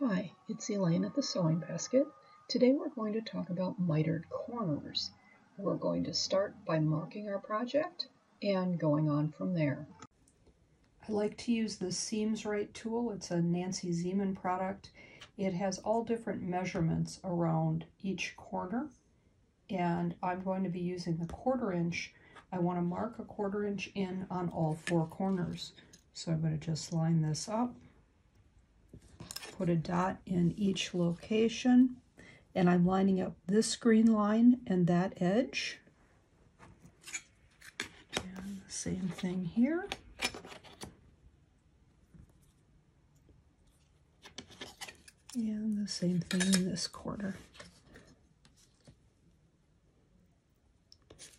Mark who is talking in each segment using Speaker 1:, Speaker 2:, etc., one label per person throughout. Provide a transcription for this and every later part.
Speaker 1: Hi, it's Elaine at the Sewing Basket. Today we're going to talk about mitered corners. We're going to start by marking our project and going on from there.
Speaker 2: I like to use the Seams Right tool. It's a Nancy Zieman product. It has all different measurements around each corner and I'm going to be using the quarter inch. I want to mark a quarter inch in on all four corners. So I'm going to just line this up, put a dot in each location, and I'm lining up this green line and that edge. And the same thing here. And the same thing in this quarter.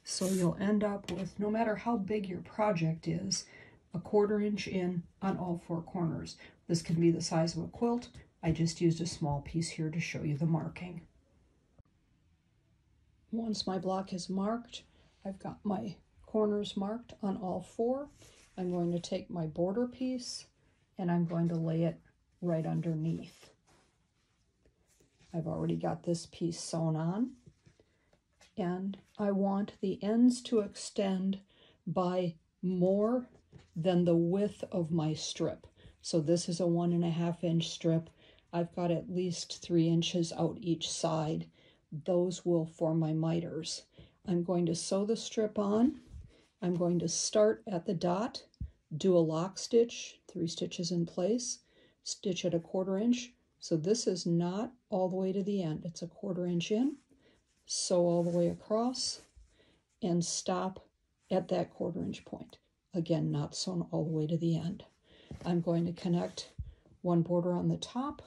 Speaker 2: So you'll end up with, no matter how big your project is, a quarter inch in on all four corners. This can be the size of a quilt. I just used a small piece here to show you the marking. Once my block is marked, I've got my corners marked on all four. I'm going to take my border piece and I'm going to lay it right underneath. I've already got this piece sewn on and I want the ends to extend by more than the width of my strip. So this is a one and a half inch strip. I've got at least three inches out each side. Those will form my miters. I'm going to sew the strip on. I'm going to start at the dot, do a lock stitch, three stitches in place, stitch at a quarter inch. So this is not all the way to the end. It's a quarter inch in sew all the way across, and stop at that quarter inch point. Again, not sewn all the way to the end. I'm going to connect one border on the top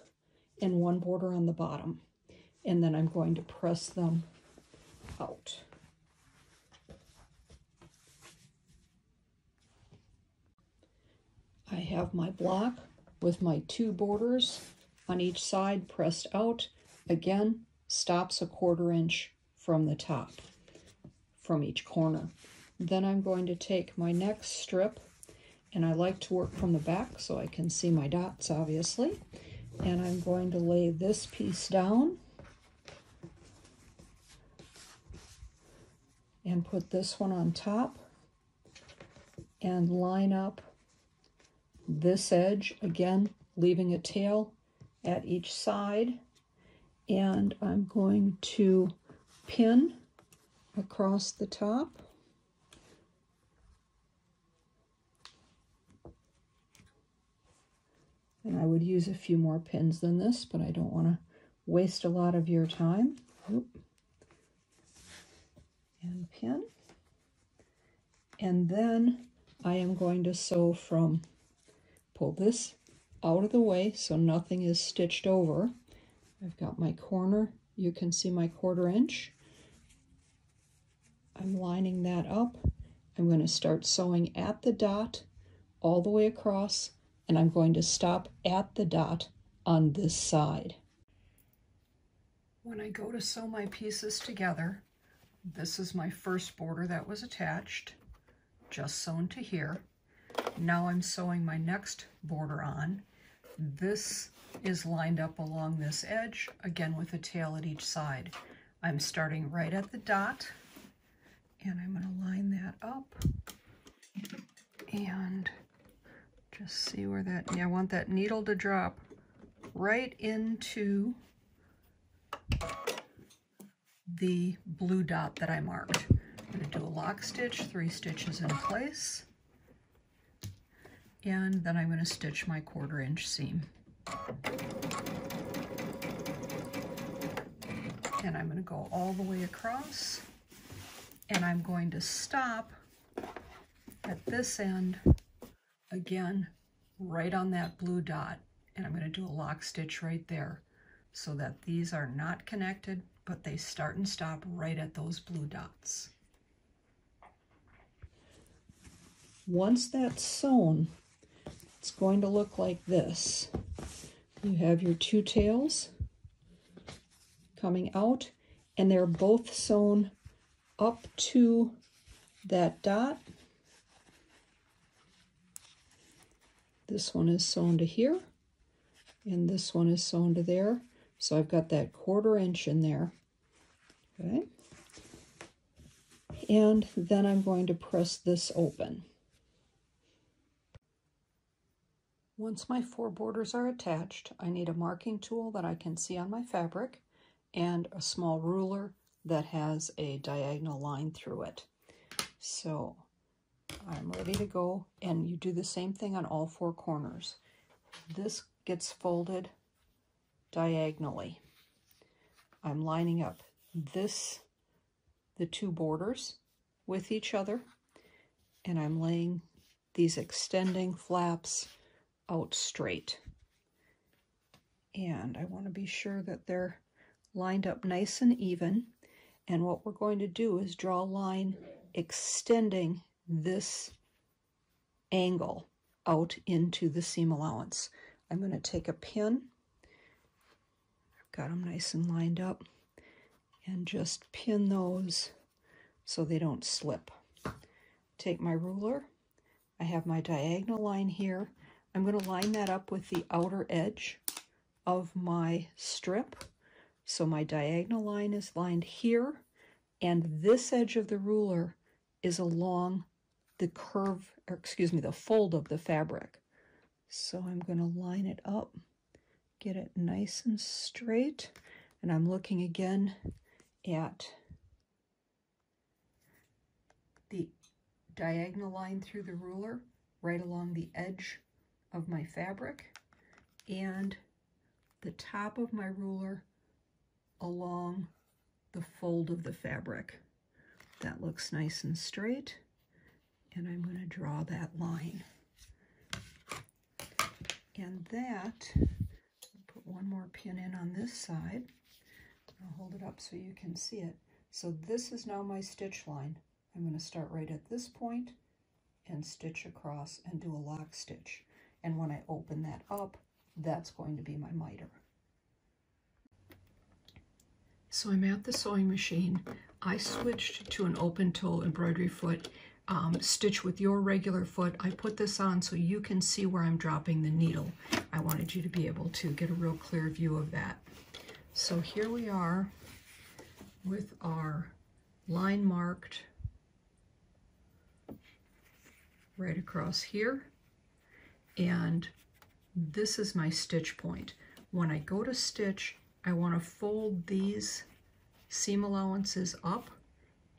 Speaker 2: and one border on the bottom. And then I'm going to press them out. I have my block with my two borders on each side pressed out. Again, stops a quarter inch from the top, from each corner. Then I'm going to take my next strip, and I like to work from the back so I can see my dots, obviously. And I'm going to lay this piece down and put this one on top and line up this edge, again, leaving a tail at each side and I'm going to pin across the top. And I would use a few more pins than this, but I don't want to waste a lot of your time. Oop. And pin. And then I am going to sew from, pull this out of the way so nothing is stitched over. I've got my corner. You can see my quarter inch. I'm lining that up. I'm going to start sewing at the dot all the way across, and I'm going to stop at the dot on this side. When I go to sew my pieces together, this is my first border that was attached, just sewn to here. Now I'm sewing my next border on. This is lined up along this edge, again with a tail at each side. I'm starting right at the dot, and I'm going to line that up and just see where that, yeah, I want that needle to drop right into the blue dot that I marked. I'm going to do a lock stitch, three stitches in place, and then I'm going to stitch my quarter inch seam. And I'm going to go all the way across and I'm going to stop at this end again right on that blue dot and I'm going to do a lock stitch right there so that these are not connected but they start and stop right at those blue dots. Once that's sewn, it's going to look like this. You have your two tails coming out and they're both sewn up to that dot. This one is sewn to here. and this one is sewn to there. So I've got that quarter inch in there. Okay. And then I'm going to press this open. Once my four borders are attached, I need a marking tool that I can see on my fabric and a small ruler that has a diagonal line through it. So I'm ready to go and you do the same thing on all four corners. This gets folded diagonally. I'm lining up this, the two borders with each other and I'm laying these extending flaps out straight. And I want to be sure that they're lined up nice and even. And what we're going to do is draw a line extending this angle out into the seam allowance. I'm going to take a pin, I've got them nice and lined up, and just pin those so they don't slip. Take my ruler, I have my diagonal line here, I'm going to line that up with the outer edge of my strip. So my diagonal line is lined here, and this edge of the ruler is along the curve, or excuse me, the fold of the fabric. So I'm going to line it up, get it nice and straight, and I'm looking again at the diagonal line through the ruler right along the edge of my fabric and the top of my ruler along the fold of the fabric. That looks nice and straight and I'm going to draw that line. And that, put one more pin in on this side. I'll hold it up so you can see it. So this is now my stitch line. I'm going to start right at this point and stitch across and do a lock stitch. And when I open that up, that's going to be my miter. So I'm at the sewing machine. I switched to an open toe embroidery foot. Um, stitch with your regular foot. I put this on so you can see where I'm dropping the needle. I wanted you to be able to get a real clear view of that. So here we are with our line marked right across here and this is my stitch point. When I go to stitch, I want to fold these seam allowances up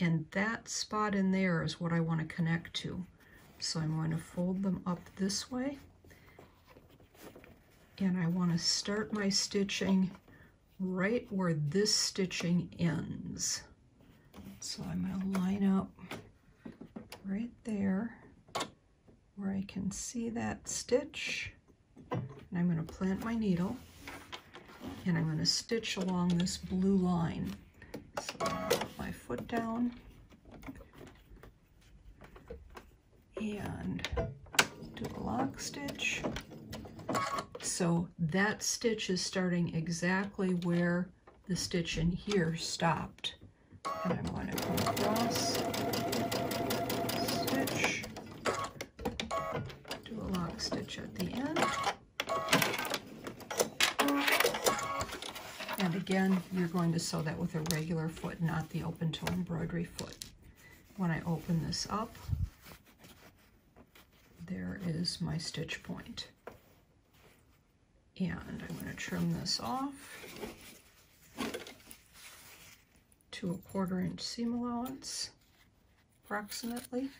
Speaker 2: and that spot in there is what I want to connect to. So I'm going to fold them up this way and I want to start my stitching right where this stitching ends. So I'm going to line up right there where I can see that stitch. And I'm going to plant my needle and I'm going to stitch along this blue line. So put my foot down and do a lock stitch. So that stitch is starting exactly where the stitch in here stopped. And I'm going to come across stitch at the end. And again, you're going to sew that with a regular foot, not the open toe embroidery foot. When I open this up, there is my stitch point. And I'm going to trim this off to a quarter inch seam allowance, approximately.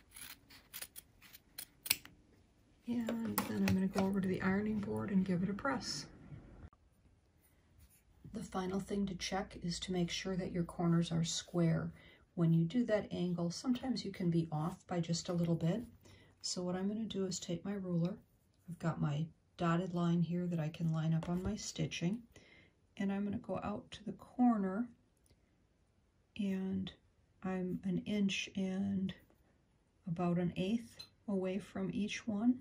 Speaker 2: And then I'm going to go over to the ironing board and give it a press. The final thing to check is to make sure that your corners are square. When you do that angle, sometimes you can be off by just a little bit. So what I'm going to do is take my ruler. I've got my dotted line here that I can line up on my stitching. And I'm going to go out to the corner and I'm an inch and about an eighth away from each one.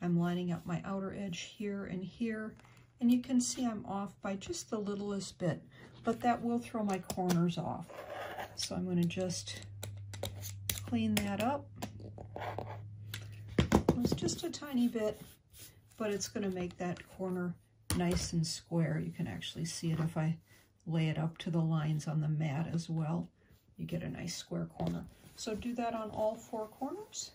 Speaker 2: I'm lining up my outer edge here and here, and you can see I'm off by just the littlest bit, but that will throw my corners off. So I'm going to just clean that up. It's just a tiny bit, but it's going to make that corner nice and square. You can actually see it if I lay it up to the lines on the mat as well. You get a nice square corner. So do that on all four corners.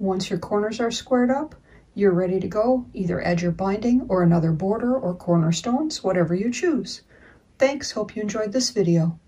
Speaker 2: Once your corners are squared up, you're ready to go. Either add your binding or another border or cornerstones, whatever you choose. Thanks, hope you enjoyed this video.